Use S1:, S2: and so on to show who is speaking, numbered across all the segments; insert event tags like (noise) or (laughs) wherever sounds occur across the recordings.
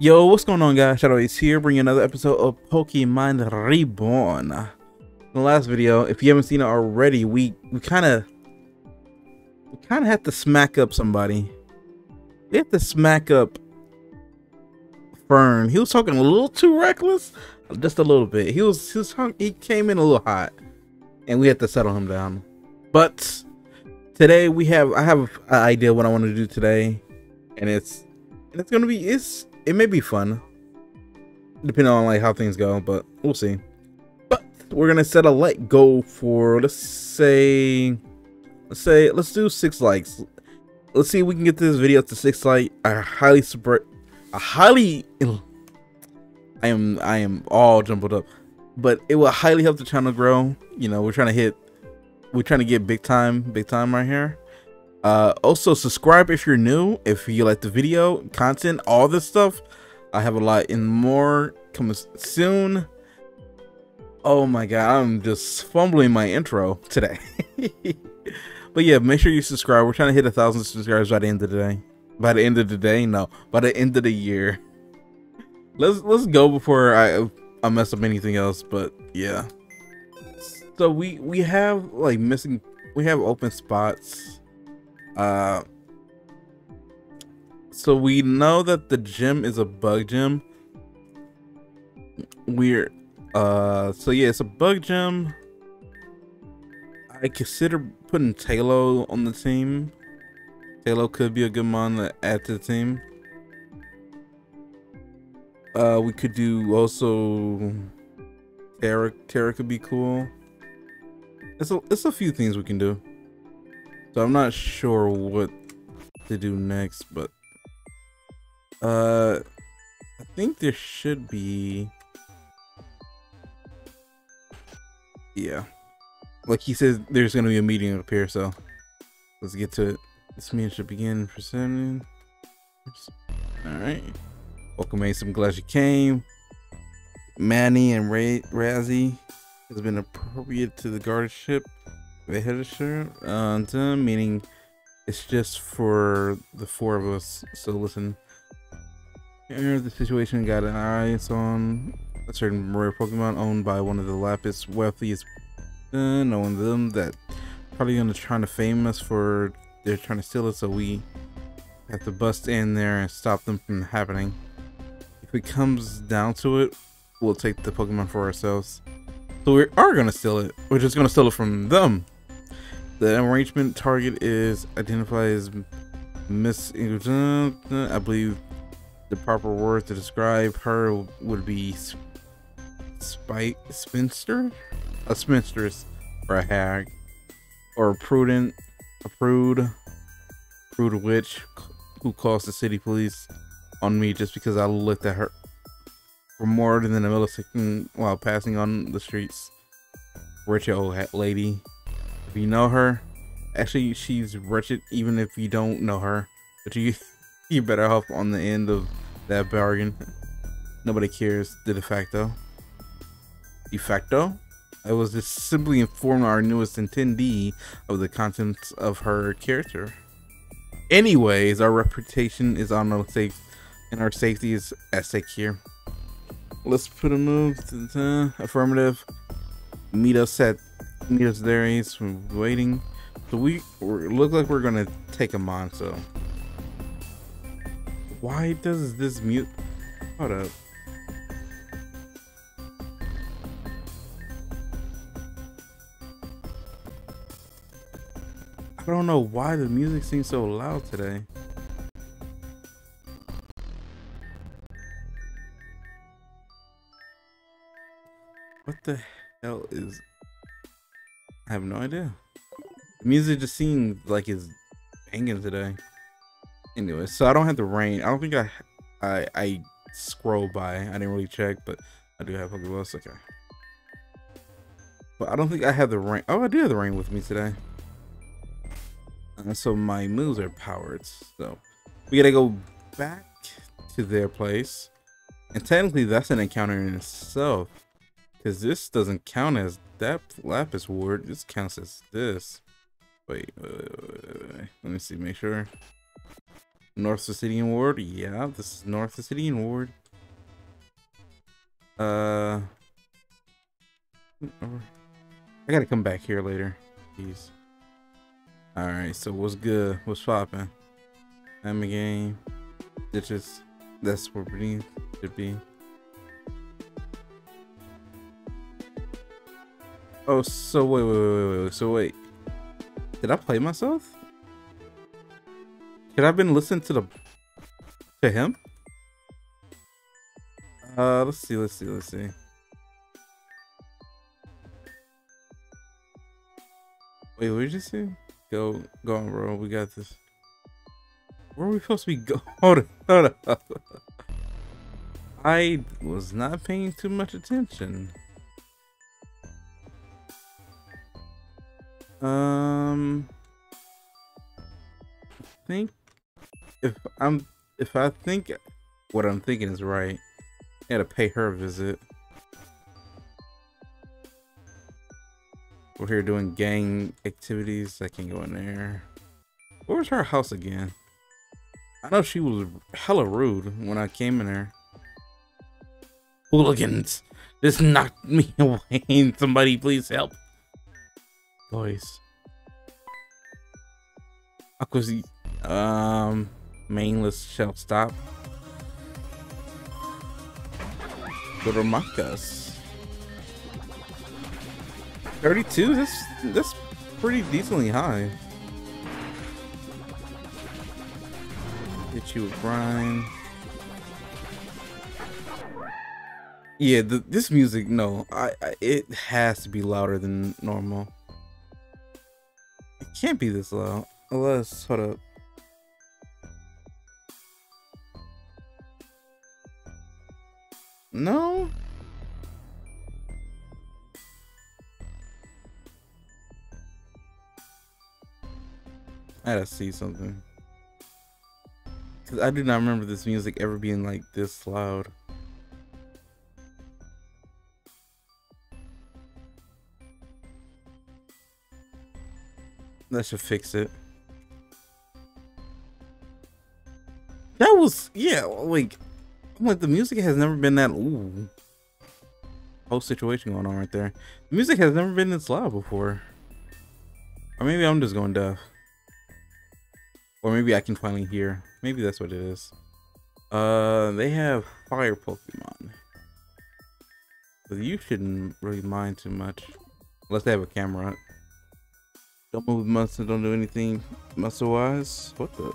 S1: Yo, what's going on guys? Shadow Ace here, bringing another episode of Pokemon Reborn. In the last video, if you haven't seen it already, we we kind of we kind of had to smack up somebody. We had to smack up Fern. He was talking a little too reckless, just a little bit. He was he was he came in a little hot, and we had to settle him down. But today we have I have an idea what I want to do today, and it's and it's gonna be it's it may be fun. Depending on like how things go but we'll see. But we're gonna set a like goal for let's say let's say let's do six likes. Let's see if we can get this video to six like. I highly support i highly i am i am all jumbled up. But it will highly help the channel grow. You know we're trying to hit we're trying to get big time big time right here uh, also, subscribe if you're new. If you like the video, content, all this stuff. I have a lot in more coming soon. Oh my god, I'm just fumbling my intro today. (laughs) but yeah, make sure you subscribe. We're trying to hit a thousand subscribers by the end of the day. By the end of the day, no, by the end of the year. (laughs) Let's let's go before I I mess up anything else. But yeah, so we we have like missing. We have open spots uh, so we know that the gym is a bug gym. We're uh, so yeah, it's a bug gym. I consider putting Taillow on the team. Taillow could be a good mon to the team. Uh, we could do also Tera. Tera could be cool. It's a it's a few things we can do. So I'm not sure what to do next, but uh I think there should be Yeah. Like he says there's gonna be a meeting up here, so let's get to it. This meeting should begin for seven. Alright. Welcome Ace, I'm glad you came. Manny and Ray Razzie has been appropriate to the guardianship Vehicle, uh, meaning it's just for the four of us. So listen, here the situation got an eyes on a certain rare Pokemon owned by one of the Lapis wealthiest, uh, knowing them that probably gonna try to fame us for they're trying to steal it. So we have to bust in there and stop them from happening. If it comes down to it, we'll take the Pokemon for ourselves. So we are gonna steal it. We're just gonna steal it from them. The arrangement target is identified as Miss I believe the proper word to describe her would be spite spinster, a spinstress, or a hag, or a prudent, a prude, prude witch who calls the city police on me just because I looked at her for more than a millisecond while passing on the streets. Rich old lady if you know her, actually she's wretched even if you don't know her. But you (laughs) you better off on the end of that bargain. Nobody cares the de facto. De facto? I was just simply informing our newest attendee of the contents of her character. Anyways, our reputation is on the safe and our safety is at stake here. Let's put a move to the affirmative. Meet us at Neo's there. He's waiting. So we look like we're gonna take him on. So why does this mute? Hold up. I don't know why the music seems so loud today. What the hell is I have no idea. The music just seems like it's banging today. Anyway, so I don't have the rain. I don't think I I I scroll by. I didn't really check, but I do have Pokeballs. Okay. But I don't think I have the rain. Oh, I do have the rain with me today. And so my moves are powered. So we gotta go back to their place. And technically that's an encounter in itself. Because this doesn't count as that lapis ward. This counts as this. Wait, wait, wait, wait, let me see, make sure. North City Ward. Yeah, this is North City Ward. Uh, I gotta come back here later. Jeez. All right. So what's good? What's popping? I'm a game. Ditches. That's where we need to be. Oh, so wait, wait, wait, wait. Wait, so wait. Did I play myself? Could I have been listening to the to him? Uh, let's see, let's see, let's see. Wait, what did you say? Go, go on, bro. We got this. Where are we supposed to be going? (laughs) Hold on, hold on. (laughs) I was not paying too much attention. Um, I think if I'm if I think what I'm thinking is right, I gotta pay her a visit. We're here doing gang activities. I can go in there. Where's her house again? I know she was hella rude when I came in there. Hooligans! This knocked (laughs) me away. Somebody please help. Boys. Aquasi um mainless shall stop. Goromakas. 32? That's that's pretty decently high. Get you with grind. Yeah, the, this music, no, I, I, it has to be louder than normal. Can't be this loud, unless hold up. No. I gotta see something. Cause I do not remember this music ever being like this loud. That should fix it. That was yeah, like like the music has never been that ooh whole situation going on right there. The music has never been this loud before. Or maybe I'm just going deaf. Or maybe I can finally hear. Maybe that's what it is. Uh, they have fire Pokemon. But you shouldn't really mind too much. Unless they have a camera. Don't move muscle, don't do anything muscle wise. What the?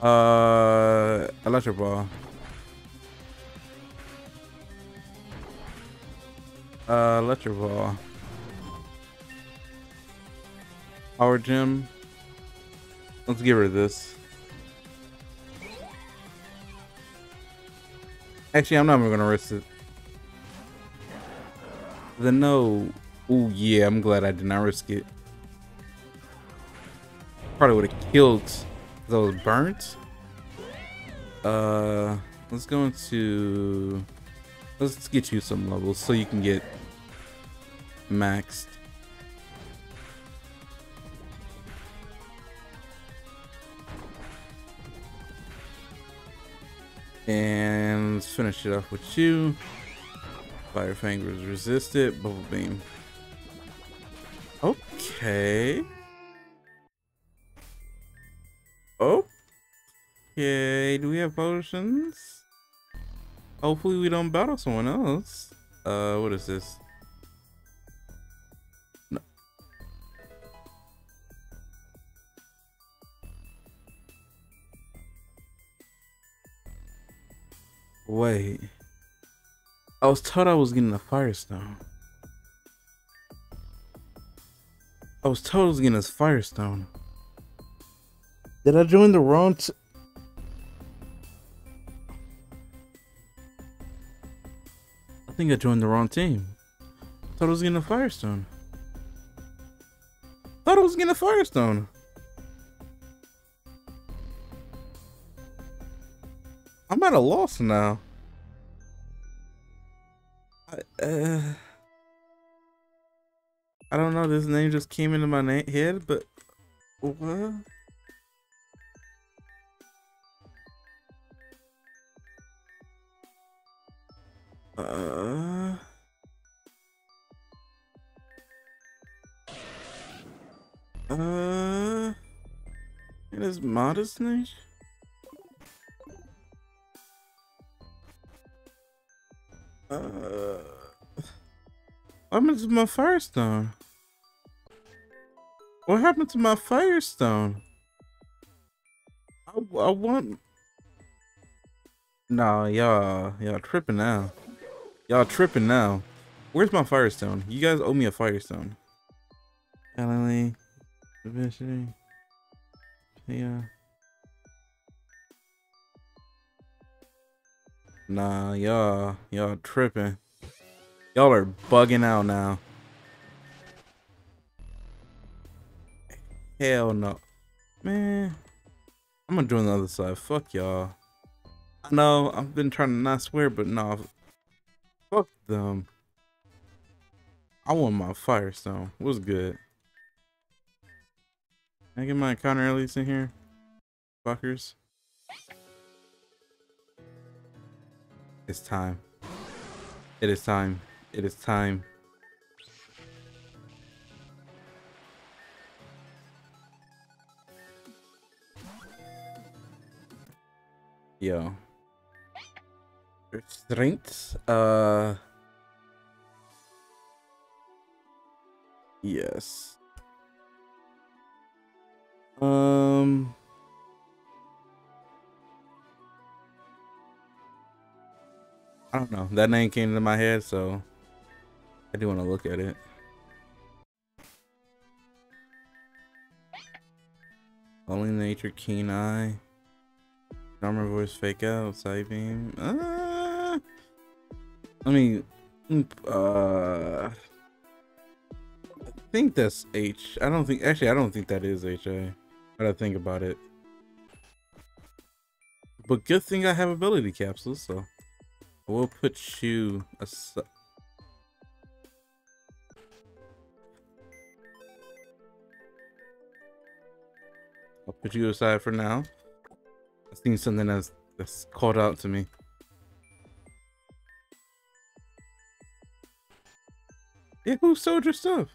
S1: Uh, Electro Ball. Uh, Electro Ball. Power gem. Let's get rid of this. Actually, I'm not even gonna risk it. The no. Oh yeah, I'm glad I did not risk it. Probably would have killed those burnt. Uh, let's go into. Let's get you some levels so you can get maxed. And let's finish it off with you. Fire Fang Fingers resisted. Bubble Beam. Okay. Oh. Okay, do we have potions? Hopefully we don't battle someone else. Uh, what is this? No. Wait. I was told I was getting a Firestone. I was told I was getting a Firestone. Did I join the wrong... I think I joined the wrong team. Thought I was getting a Firestone. Thought I was getting a Firestone. I'm at a loss now. I, uh, I don't know. This name just came into my head, but What? Uh. Uh. It is modest modestness. Uh. Happened to my firestone? What happened to my firestone? I, I want. Nah, y'all, y'all tripping now. Y'all tripping now. Where's my firestone? You guys owe me a firestone. Ellie, eventually. Yeah. Nah, y'all, y'all tripping. Y'all are bugging out now. Hell no. Man, I'm gonna join the other side. Fuck y'all. I know, I've been trying to not swear, but nah. Fuck them. I want my Firestone. What's good? Can I get my encounter at least in here? Fuckers. It's time. It is time. It is time. Yo. Strength. Uh. Yes. Um. I don't know. That name came to my head, so I do want to look at it. Only nature, keen eye. Armor voice fake out, Psybeam. Uh, I mean, uh, I think that's H. I don't think, actually, I don't think that is HA. Gotta think about it. But good thing I have ability capsules, so we'll put you aside. I'll put you aside for now. I've seen something that's that's called out to me. Yeah, who sold your stuff?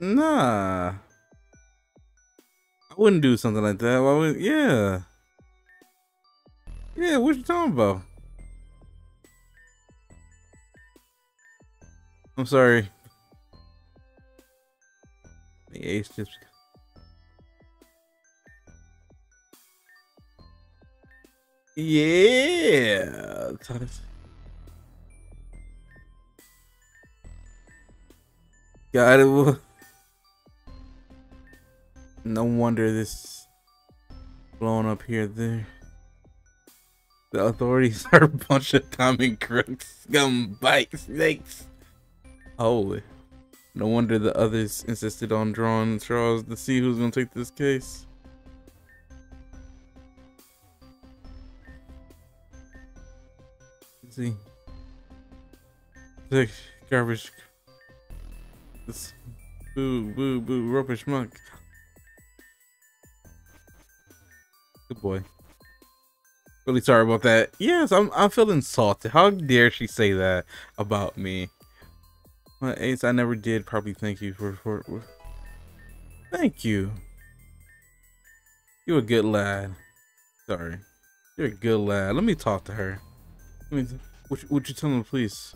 S1: Nah. I wouldn't do something like that. Why would yeah. Yeah, what you talking about? I'm sorry. The ace just Yeah. Got it. No wonder this blowing up here. There. The authorities (laughs) are a bunch of common crooks, scum, bikes, snakes. Holy. No wonder the others insisted on drawing straws to see who's gonna take this case. See. The garbage. This boo boo boo rubbish monk. Good boy. Really sorry about that. Yes, I'm I'm feeling salty. How dare she say that about me? My Ace, I never did probably thank you for, for, for Thank you. You're a good lad. Sorry. You're a good lad. Let me talk to her. I mean, what, what you telling the police?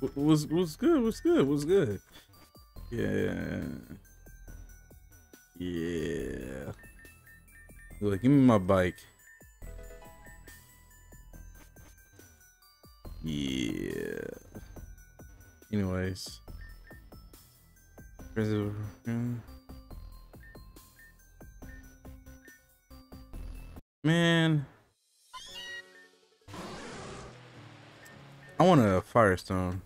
S1: What, was was good? What's good? What's good? Yeah. Yeah. Like, give me my bike. Yeah. Anyways. Man. I want a firestone.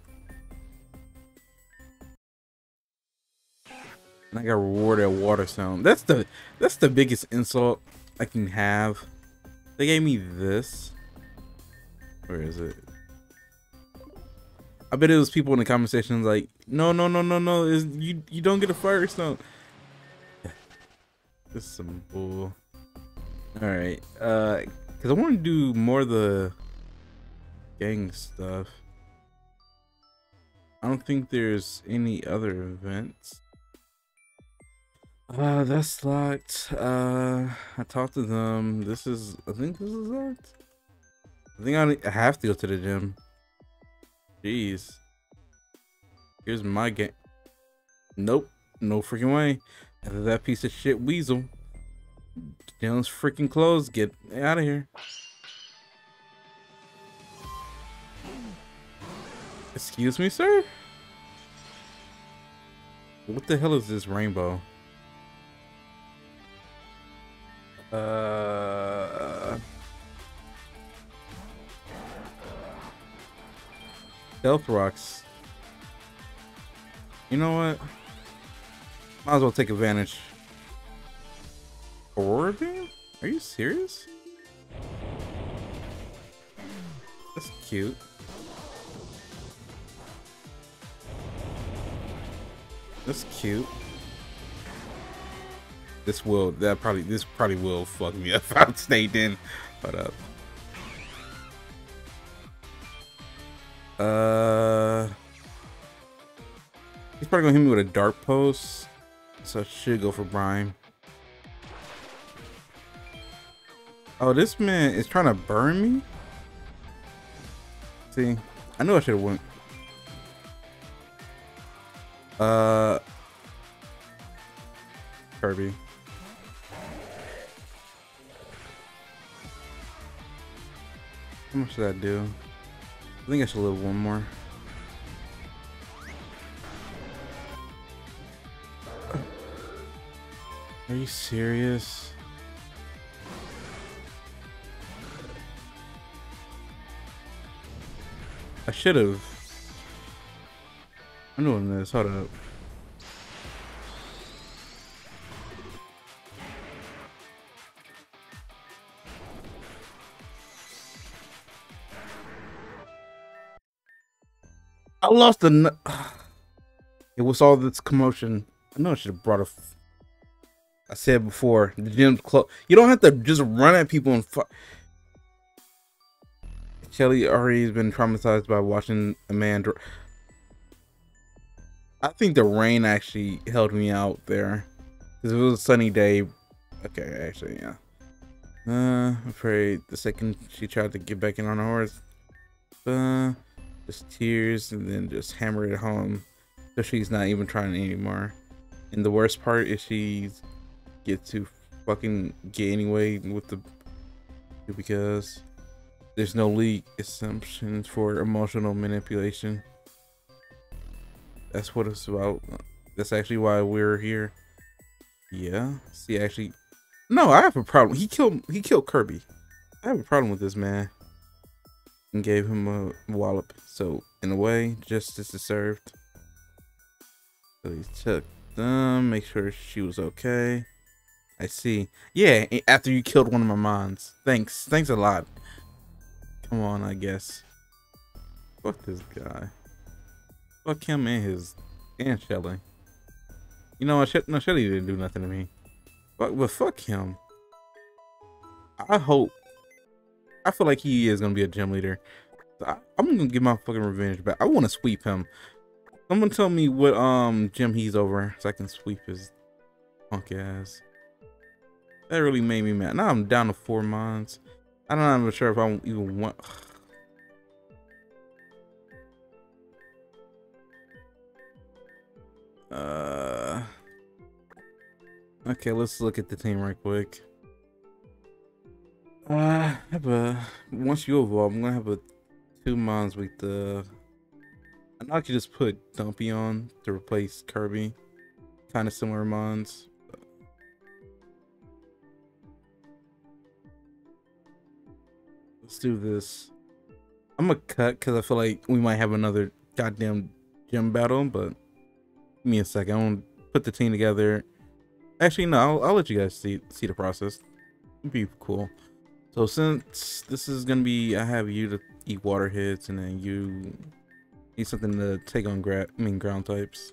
S1: And I got rewarded a water stone. That's the that's the biggest insult I can have. They gave me this. Where is it? I bet it was people in the comment sections like, No, no, no, no, no. Is you you don't get a fire stone. (laughs) This is some bull. All right, uh, cause I want to do more of the gang stuff. I don't think there's any other events. Uh, that's locked. Uh, I talked to them. This is, I think this is locked. I think I have to go to the gym. Jeez. Here's my game. Nope. No freaking way. That piece of shit weasel. Jones freaking clothes. Get out of here. Excuse me, sir? What the hell is this rainbow? Uh... Stealth rocks. You know what? Might as well take advantage. Aurora beam? Are you serious? That's cute. That's cute. This will that probably this probably will fuck me (laughs) up if I stayed in. But up. Uh, uh He's probably gonna hit me with a dart post. So I should go for Brian. Oh, this man is trying to burn me? See, I knew I should have went. Uh, Kirby. How much did that do? I think I should live one more. Are you serious? I should have. I'm doing this. Hold up. I lost the. (sighs) It was all this commotion. I know I should have brought a. I said before, the gym's closed. You don't have to just run at people and fuck. Kelly already has been traumatized by watching a man. I think the rain actually held me out there. Because it was a sunny day. Okay, actually, yeah. Uh, I'm afraid the second she tried to get back in on the horse. Uh, just tears and then just hammer it home. So she's not even trying anymore. And the worst part is she gets to fucking get anyway with the because there's no leak assumptions for emotional manipulation. That's what it's about. That's actually why we're here. Yeah. See, actually, no, I have a problem. He killed. He killed Kirby. I have a problem with this man. And gave him a wallop. So in a way, justice is served. So he took them. Make sure she was okay. I see. Yeah, after you killed one of my mons. Thanks. Thanks a lot. Come on, I guess. Fuck this guy. Fuck him and his and Shelly. You know what? No, Shelly didn't do nothing to me. But but fuck him. I hope. I feel like he is gonna be a gym leader. I, am gonna get my fucking revenge back. I want to sweep him. Someone tell me what um gym he's over so I can sweep his punk ass. That really made me mad. Now I'm down to four mons. I don't know. I'm sure if I even want. Uh, okay, let's look at the team right quick. Uh, have a once you evolve, I'm gonna have a two mons with the. I know I could just put Dumpy on to replace Kirby. Kind of similar mons. Let's do this. I'm gonna cut because I feel like we might have another goddamn gym battle, but me a second. I want to put the team together. Actually, no, I'll, I'll let you guys see see the process. It'd be cool. So since this is gonna be, I have you to eat water hits, and then you Need something to take on gra I mean ground types.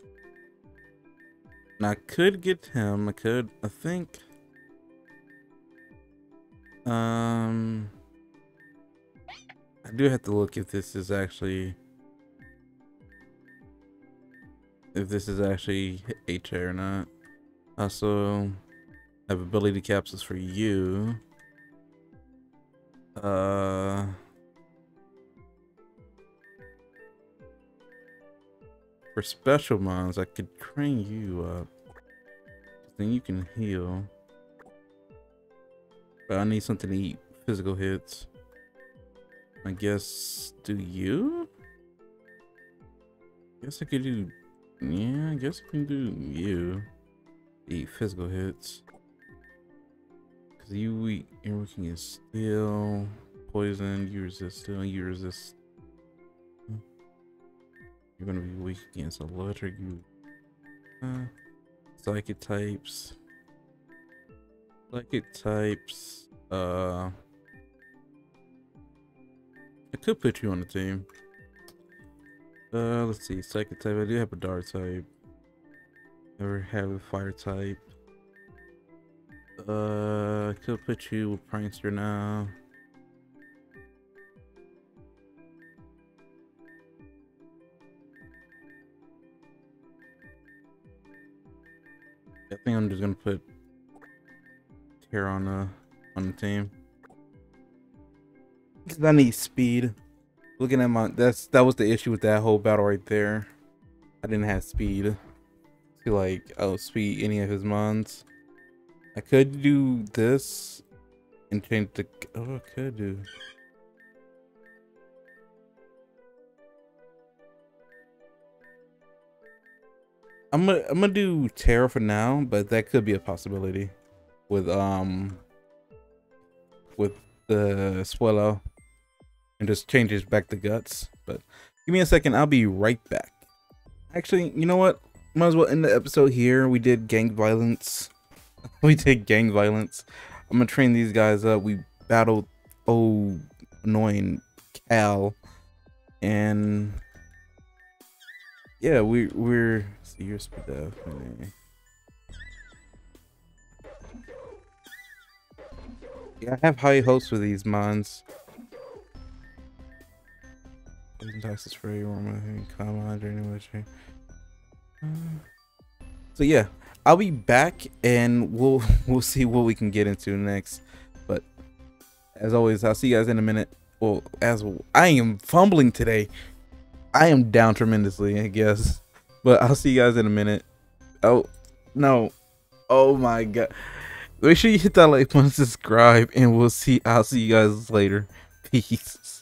S1: Now I could get him. I could. I think. Um. I do have to look if this is actually if this is actually a HA or not. Also, I have ability capsules for you. Uh. For special mons, I could train you up. Then you can heal. But I need something to eat physical hits. I guess, do you? Guess I could do, yeah, I guess we can do you. Eat physical hits. Cause you weak you're working against steel, poison, you resist steel, you resist. You're gonna be weak against electric, you, uh, psychic types. Psychic types, uh, I could put you on the team. Uh, let's see. Psychic type. I do have a dark type. Never have a fire type. Uh, I could put you with Prankster now. I think I'm just gonna put here on the on the team. Cause I need speed. Looking at my that's that was the issue with that whole battle right there. I didn't have speed to like outspeed any of his mons. I could do this and change the oh I could do. I'm gonna I'm gonna do Terra for now, but that could be a possibility with um with the Swellow and just changes back the guts. But give me a second, I'll be right back. Actually, you know what? Might as well end the episode here. We did gang violence. (laughs) we did gang violence. I'm gonna train these guys up. We battled oh annoying Cal. And yeah, we we're see your speed up. Yeah, I have high hopes for these mons. Taxes for you, common So yeah, I'll be back and we'll (laughs) we'll see what we can get into next. But as always, I'll see you guys in a minute. Well, as I am fumbling today, I am down tremendously, I guess. But I'll see you guys in a minute. Oh no, oh my god. Make sure you hit that like button, subscribe, and we'll see. I'll see you guys later. (laughs) Peace.